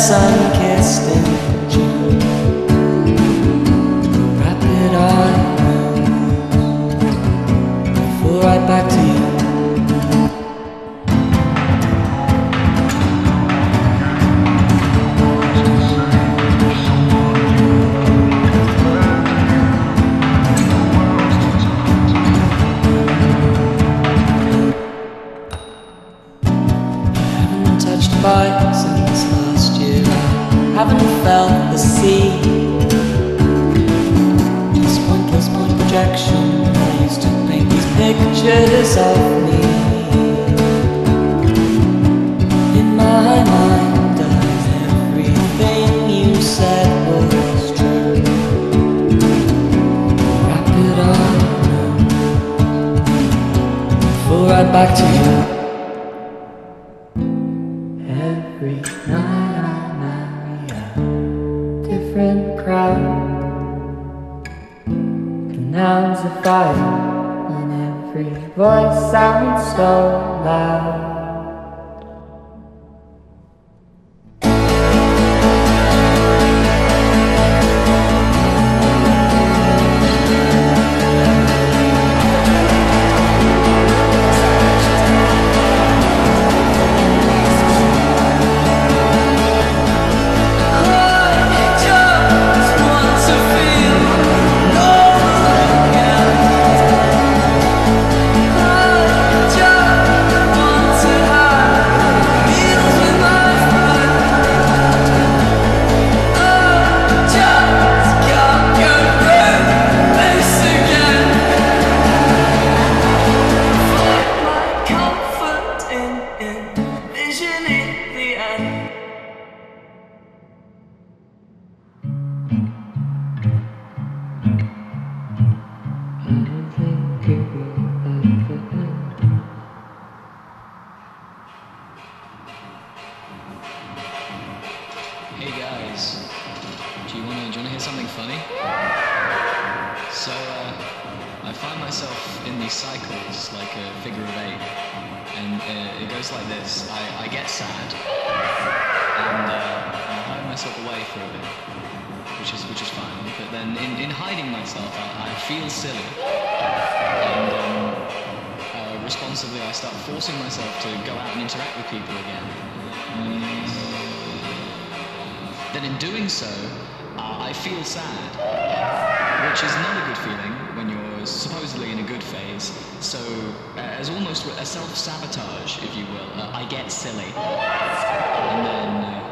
sun. Every night I marry a different crowd. The nouns are fire, and every voice sounds so loud. Sabotage, if you will. Uh, I get silly. And then... Uh,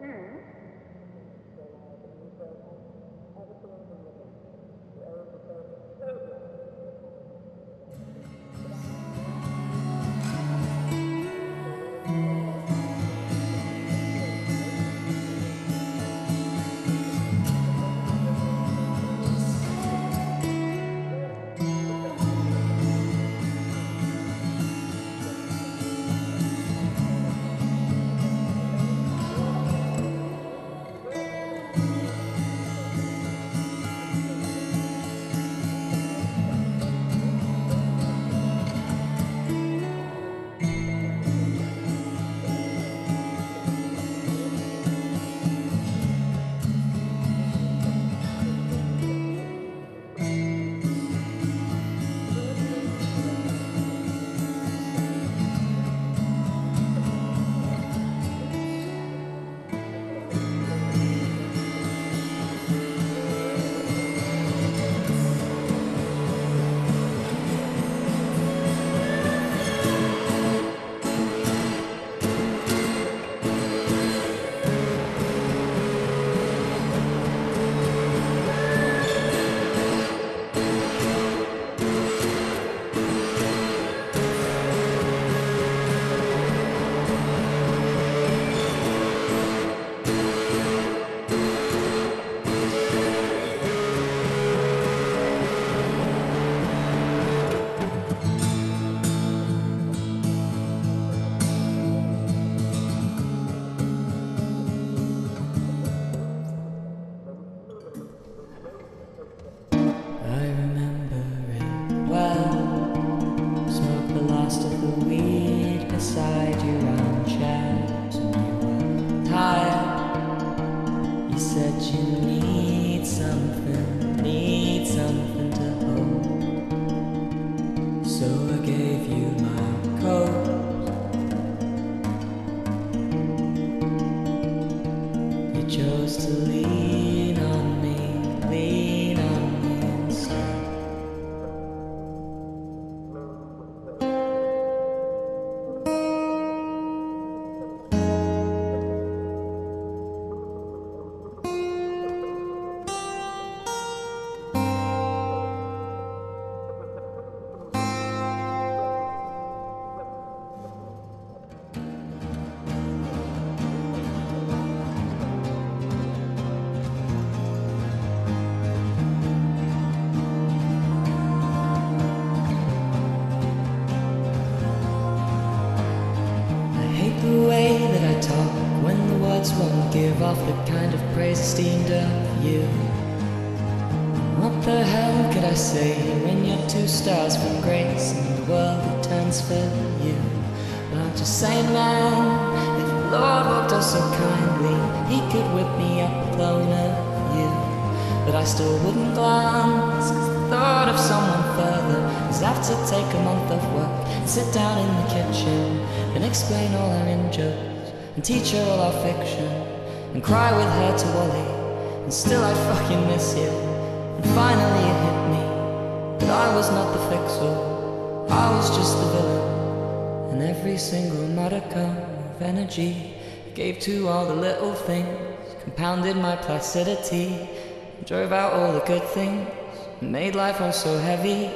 Mm. Words won't give off the kind of praise esteemed of you. What the hell could I say when you're two stars from grace and the world that turns for you? But I'm just saying, man, if the Lord walked us so kindly, He could whip me up a clone of you. But I still wouldn't glance, cause the thought of someone further is to take a month of work, sit down in the kitchen, and explain all our in jokes, and teach her all our fiction, and cry with her to Wally, and still I fucking miss you. And finally it hit me that I was not the fixer, I was just the villain. And every single modicum of energy I gave to all the little things compounded my placidity, drove out all the good things, and made life all so heavy.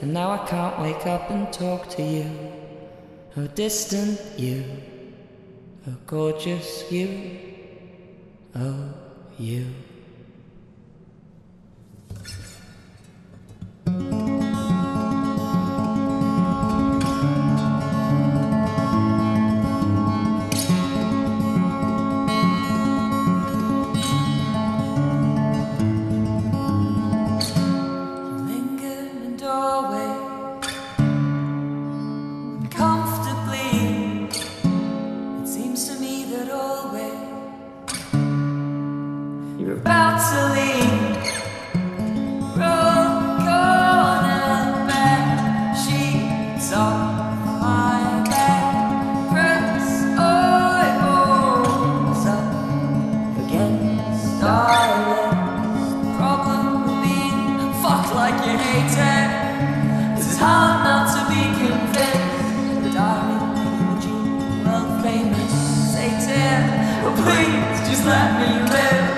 And now I can't wake up and talk to you, oh distant you, oh gorgeous you, oh you. Please just let me live.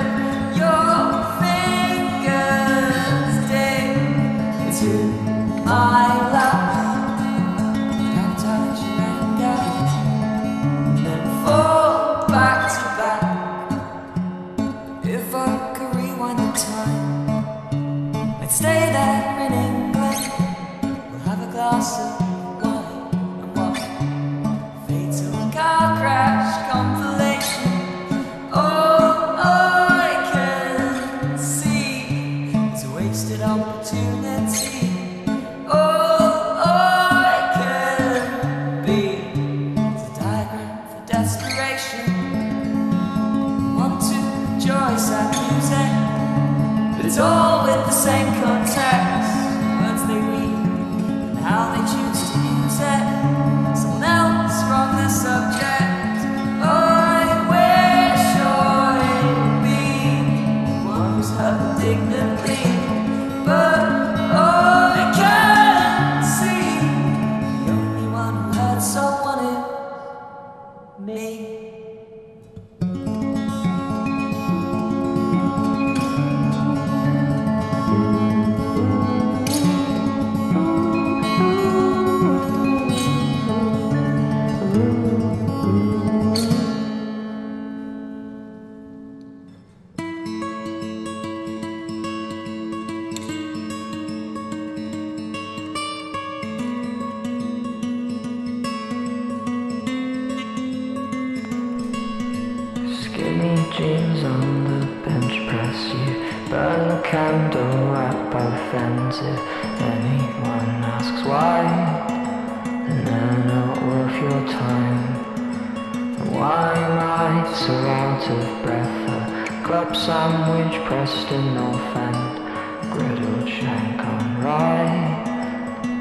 minutes are out of breath. A club sandwich pressed in north end. A griddled shank on rye.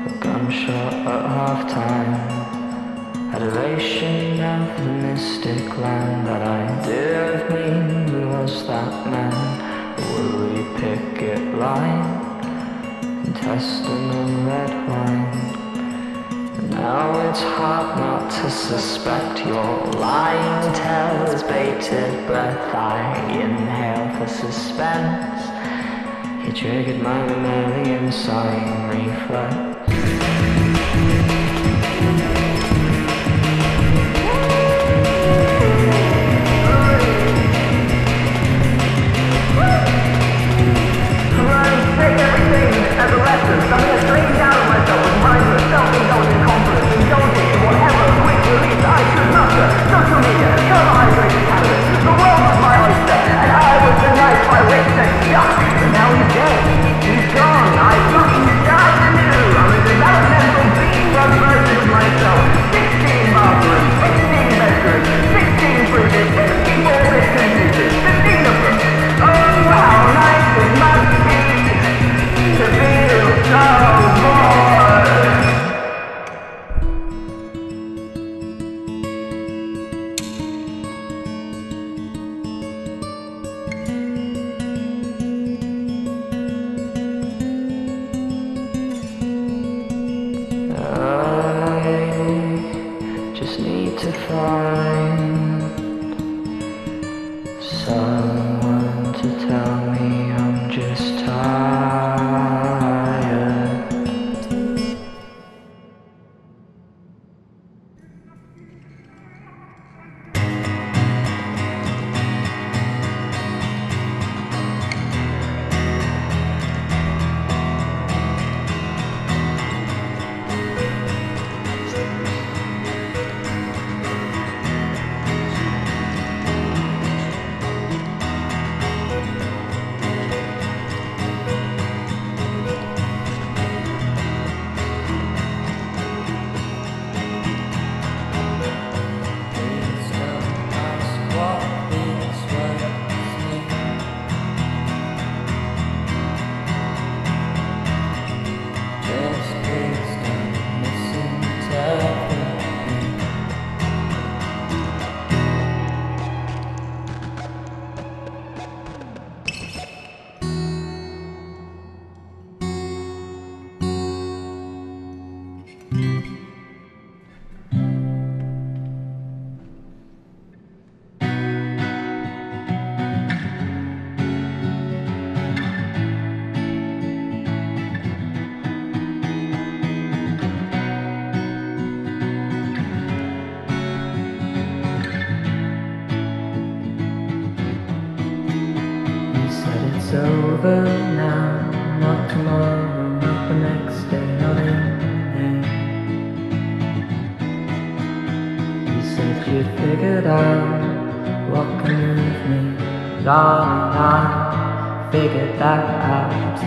A gunshot at half time. Adoration of the mystic lamb. That idea of me, who was that man? we woolly picket line. Intestinal red wine. Now it's hard not to suspect your lying tales, bated breath. I inhale for suspense. You triggered my mammalian sighing reflex. everything as a lesson. Something that's laying down myself with minds Come on! That out.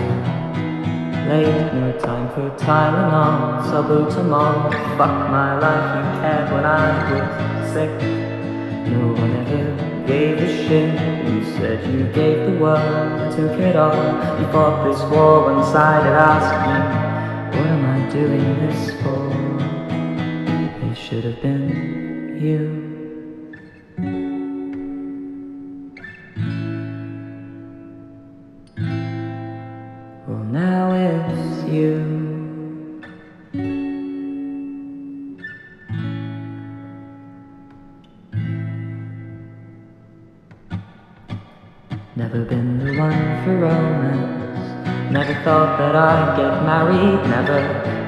Late, no time for Tylenol, salbutamol. Fuck my life, you cared when I was sick. No one ever gave a shit. You said you gave the world, took it all. You fought this war one sided, asked me, what am I doing this for? It should have been you. Thought that I'd get married. Never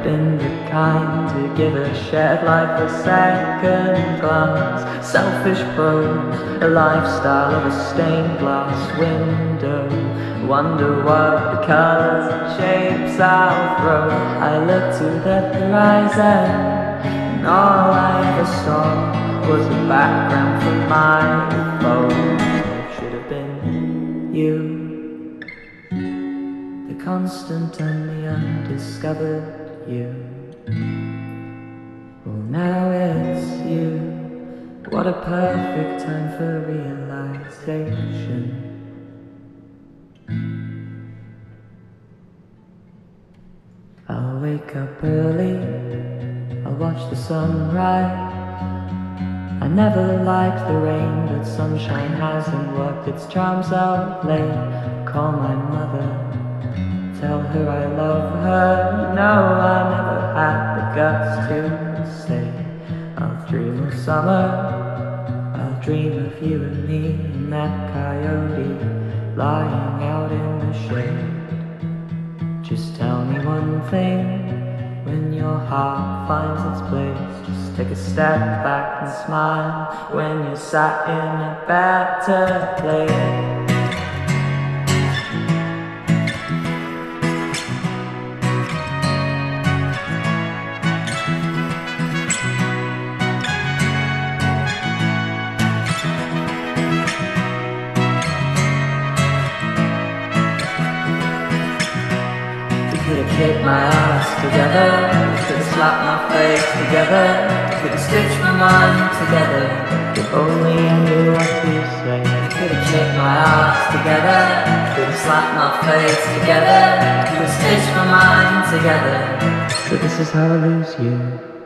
been the kind to give a shared life a second glance. Selfish prose, a lifestyle of a stained glass window. Wonder what the colors and shapes I'll throw. I look to the horizon, and all I ever saw was a background for my phone. Constant and the undiscovered you. Well, now it's you. What a perfect time for realization. I'll wake up early, I'll watch the sunrise. I never liked the rain, but sunshine hasn't worked its charms out late. Call my mother, tell her I love her. No, I never had the guts to say I'll dream of summer. I'll dream of you and me and that coyote lying out in the shade. Just tell me one thing when your heart finds its place. Just take a step back and smile when you're sat in a better place. Kicked my ass together. Could have slapped my face together. Could have stitched my mind together. If only I knew what to say. Could have kicked my ass together. Could have slapped my face together. Could have stitched my mind together. So this is how I lose you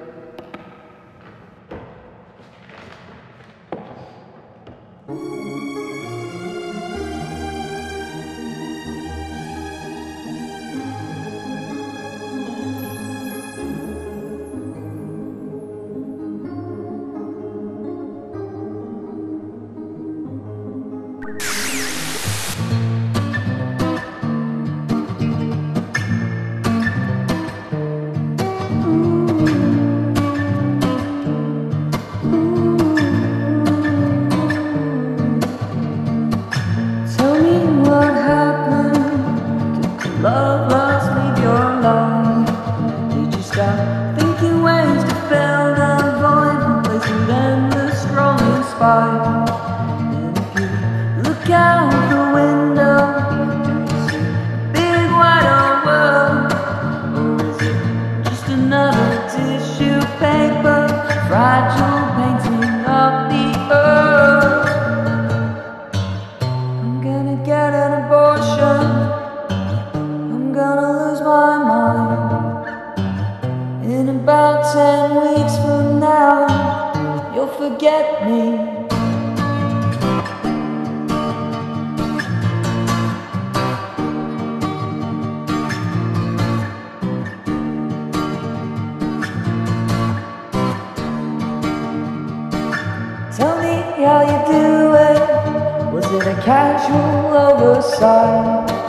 casual oversight